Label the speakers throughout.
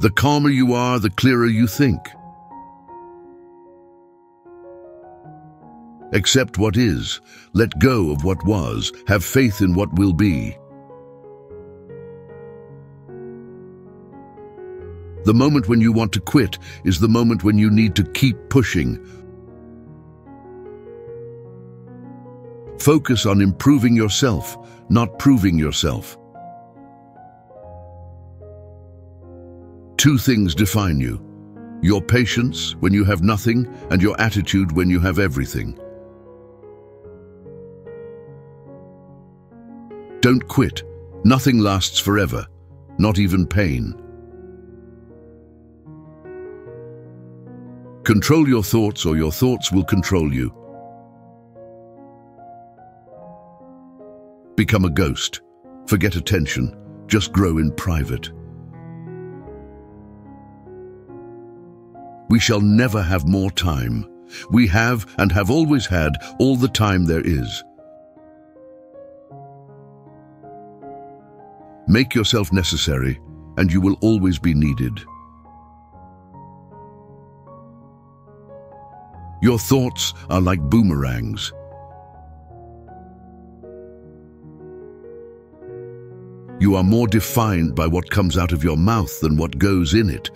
Speaker 1: The calmer you are, the clearer you think. Accept what is, let go of what was, have faith in what will be. The moment when you want to quit is the moment when you need to keep pushing. Focus on improving yourself, not proving yourself. Two things define you. Your patience when you have nothing and your attitude when you have everything. Don't quit. Nothing lasts forever, not even pain. Control your thoughts or your thoughts will control you. Become a ghost. Forget attention. Just grow in private. We shall never have more time. We have and have always had all the time there is. Make yourself necessary, and you will always be needed. Your thoughts are like boomerangs. You are more defined by what comes out of your mouth than what goes in it.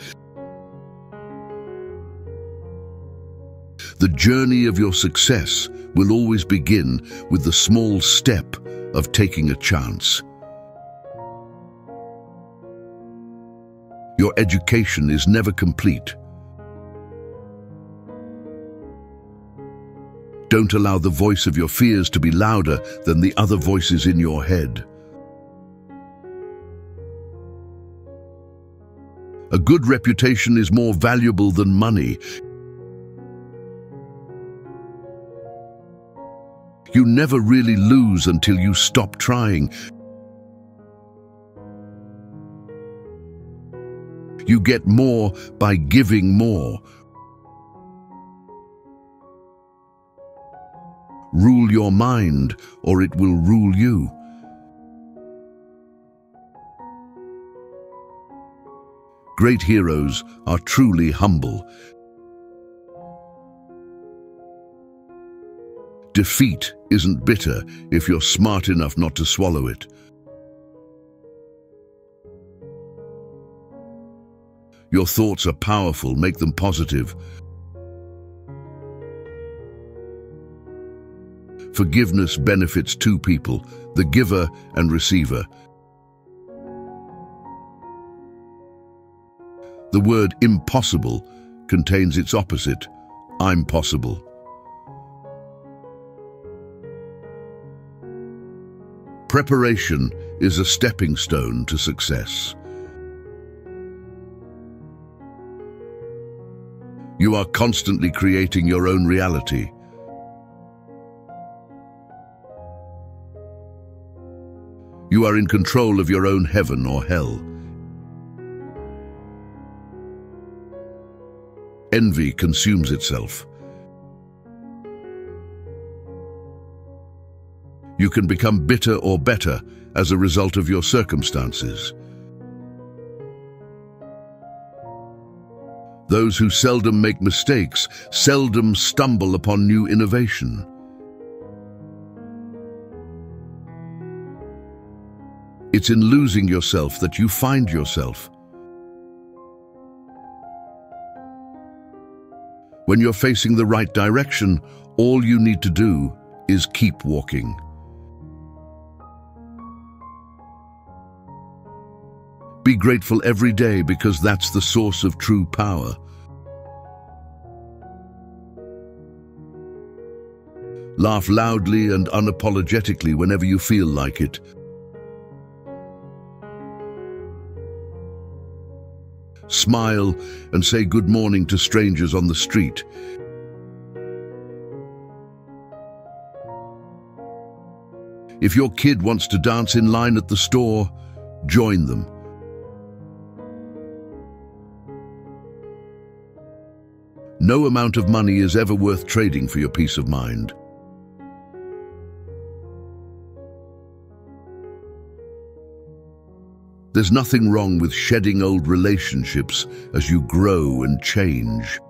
Speaker 1: The journey of your success will always begin with the small step of taking a chance. Your education is never complete. Don't allow the voice of your fears to be louder than the other voices in your head. A good reputation is more valuable than money. You never really lose until you stop trying. You get more by giving more. Rule your mind, or it will rule you. Great heroes are truly humble. Defeat isn't bitter if you're smart enough not to swallow it. Your thoughts are powerful, make them positive. Forgiveness benefits two people, the giver and receiver. The word impossible contains its opposite, I'm possible. Preparation is a stepping stone to success. You are constantly creating your own reality. You are in control of your own heaven or hell. Envy consumes itself. You can become bitter or better as a result of your circumstances. Those who seldom make mistakes seldom stumble upon new innovation. It's in losing yourself that you find yourself. When you're facing the right direction, all you need to do is keep walking. Be grateful every day because that's the source of true power. Laugh loudly and unapologetically whenever you feel like it. Smile and say good morning to strangers on the street. If your kid wants to dance in line at the store, join them. No amount of money is ever worth trading for your peace of mind. There's nothing wrong with shedding old relationships as you grow and change.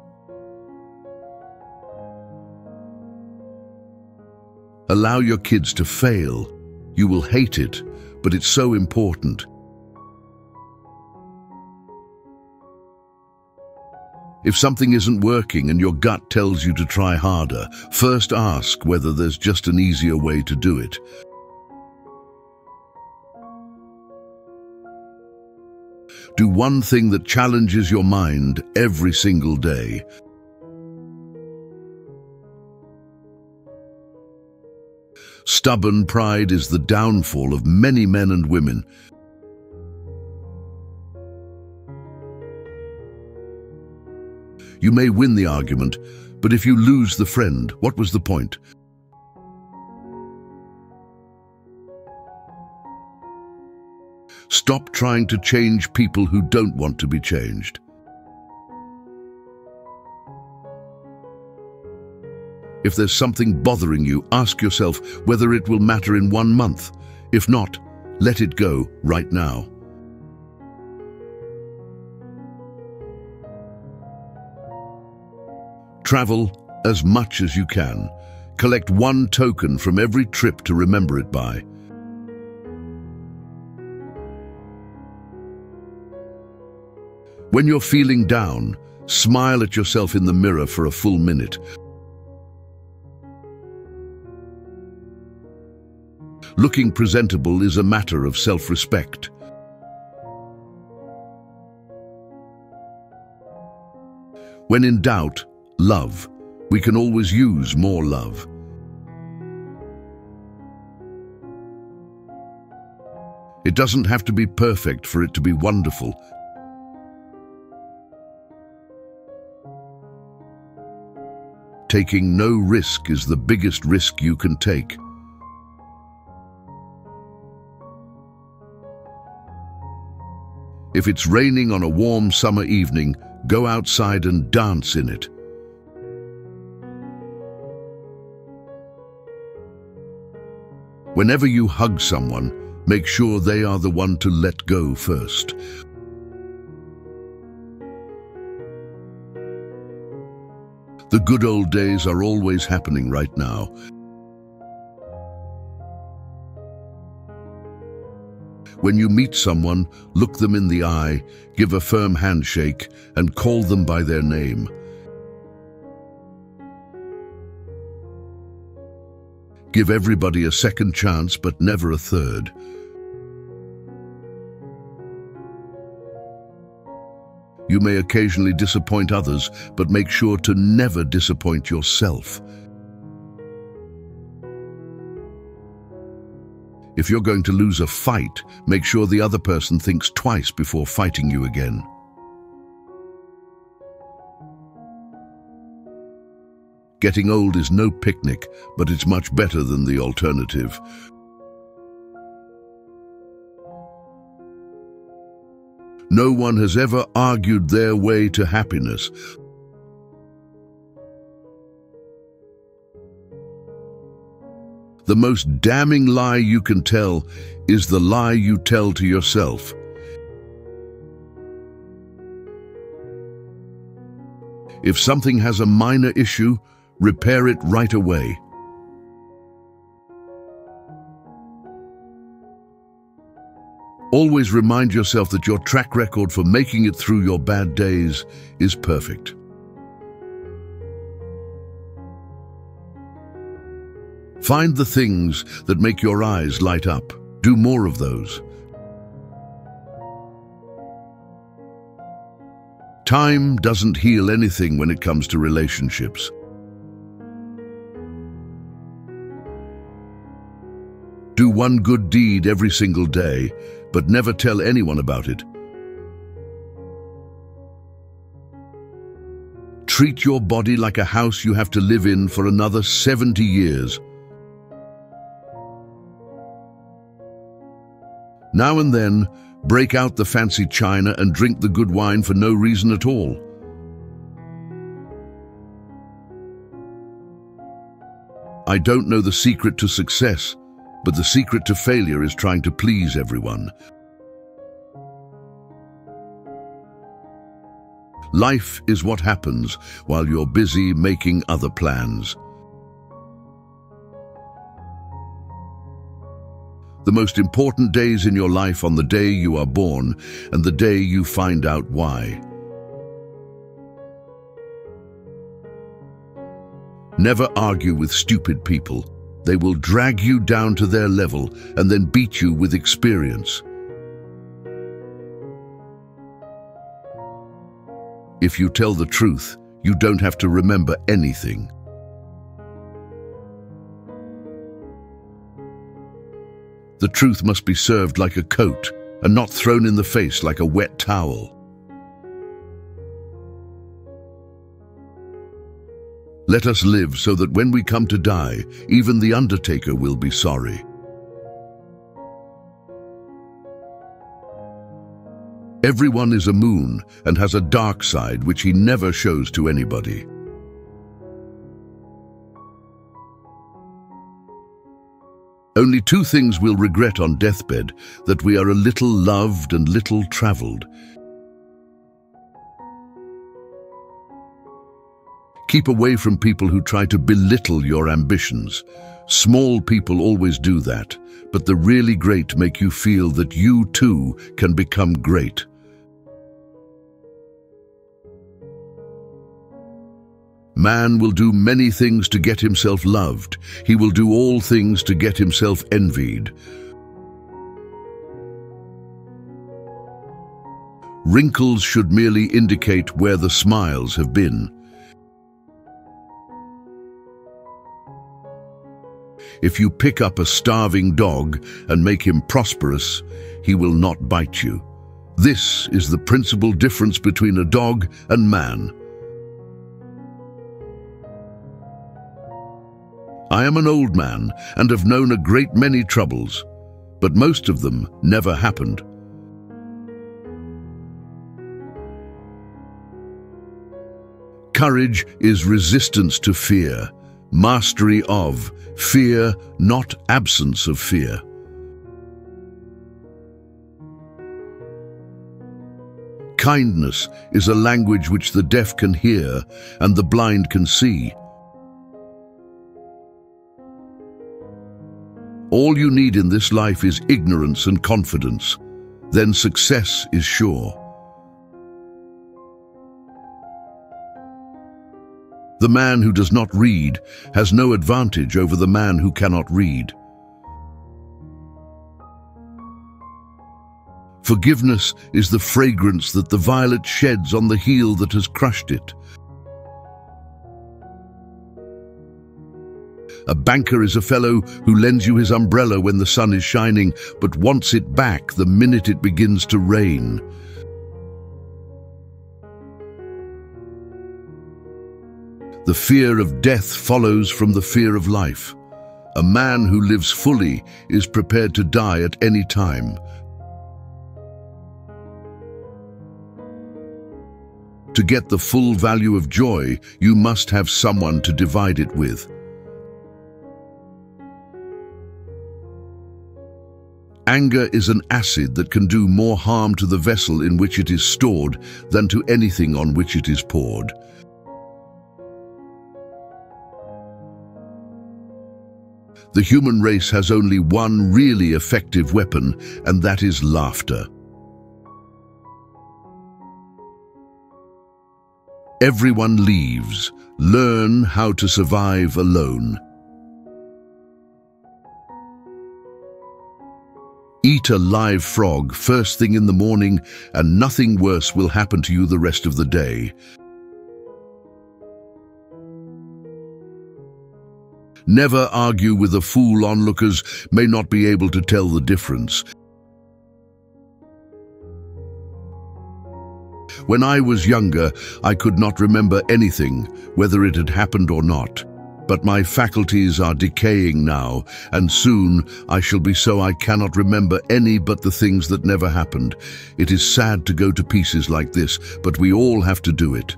Speaker 1: Allow your kids to fail. You will hate it, but it's so important. If something isn't working and your gut tells you to try harder, first ask whether there's just an easier way to do it. Do one thing that challenges your mind every single day. Stubborn pride is the downfall of many men and women. You may win the argument, but if you lose the friend, what was the point? Stop trying to change people who don't want to be changed. If there's something bothering you, ask yourself whether it will matter in one month. If not, let it go right now. Travel as much as you can. Collect one token from every trip to remember it by. When you're feeling down, smile at yourself in the mirror for a full minute. Looking presentable is a matter of self-respect. When in doubt, love. We can always use more love. It doesn't have to be perfect for it to be wonderful. Taking no risk is the biggest risk you can take. If it's raining on a warm summer evening, go outside and dance in it. Whenever you hug someone, make sure they are the one to let go first. The good old days are always happening right now. When you meet someone, look them in the eye, give a firm handshake, and call them by their name. Give everybody a second chance, but never a third. You may occasionally disappoint others, but make sure to never disappoint yourself. If you're going to lose a fight, make sure the other person thinks twice before fighting you again. Getting old is no picnic, but it's much better than the alternative. No one has ever argued their way to happiness. The most damning lie you can tell is the lie you tell to yourself. If something has a minor issue, repair it right away. Always remind yourself that your track record for making it through your bad days is perfect. Find the things that make your eyes light up. Do more of those. Time doesn't heal anything when it comes to relationships. Do one good deed every single day, but never tell anyone about it. Treat your body like a house you have to live in for another 70 years. Now and then, break out the fancy china and drink the good wine for no reason at all. I don't know the secret to success, but the secret to failure is trying to please everyone. Life is what happens while you're busy making other plans. The most important days in your life on the day you are born and the day you find out why. Never argue with stupid people. They will drag you down to their level and then beat you with experience. If you tell the truth, you don't have to remember anything. The truth must be served like a coat and not thrown in the face like a wet towel. Let us live so that when we come to die, even the undertaker will be sorry. Everyone is a moon and has a dark side which he never shows to anybody. Only two things we'll regret on deathbed, that we are a little loved and little travelled. Keep away from people who try to belittle your ambitions. Small people always do that, but the really great make you feel that you too can become great. Man will do many things to get himself loved. He will do all things to get himself envied. Wrinkles should merely indicate where the smiles have been. If you pick up a starving dog and make him prosperous, he will not bite you. This is the principal difference between a dog and man. I am an old man and have known a great many troubles, but most of them never happened. Courage is resistance to fear, mastery of fear, not absence of fear. Kindness is a language which the deaf can hear and the blind can see. All you need in this life is ignorance and confidence. Then success is sure. The man who does not read has no advantage over the man who cannot read. Forgiveness is the fragrance that the violet sheds on the heel that has crushed it. A banker is a fellow who lends you his umbrella when the sun is shining, but wants it back the minute it begins to rain. The fear of death follows from the fear of life. A man who lives fully is prepared to die at any time. To get the full value of joy, you must have someone to divide it with. Anger is an acid that can do more harm to the vessel in which it is stored than to anything on which it is poured. The human race has only one really effective weapon, and that is laughter. Everyone leaves. Learn how to survive alone. Eat a live frog first thing in the morning and nothing worse will happen to you the rest of the day. Never argue with a fool onlookers may not be able to tell the difference. When I was younger, I could not remember anything, whether it had happened or not but my faculties are decaying now, and soon I shall be so I cannot remember any but the things that never happened. It is sad to go to pieces like this, but we all have to do it.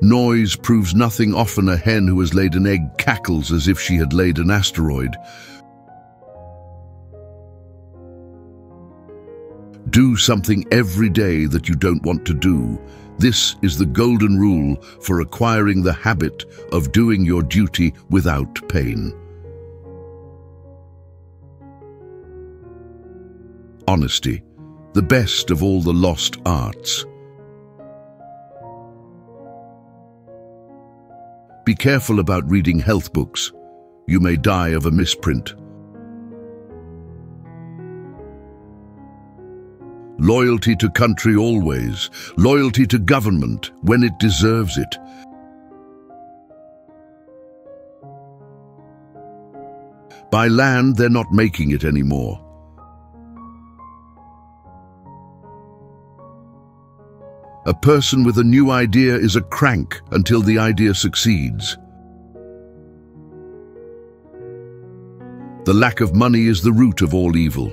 Speaker 1: Noise proves nothing often a hen who has laid an egg cackles as if she had laid an asteroid. Do something every day that you don't want to do. This is the golden rule for acquiring the habit of doing your duty without pain. Honesty, the best of all the lost arts. Be careful about reading health books. You may die of a misprint. Loyalty to country always, loyalty to government when it deserves it. Buy land, they're not making it anymore. A person with a new idea is a crank until the idea succeeds. The lack of money is the root of all evil.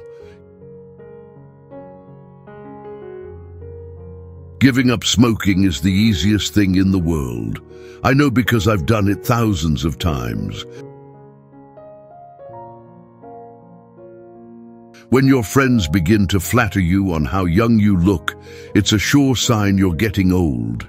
Speaker 1: Giving up smoking is the easiest thing in the world. I know because I've done it thousands of times. When your friends begin to flatter you on how young you look, it's a sure sign you're getting old.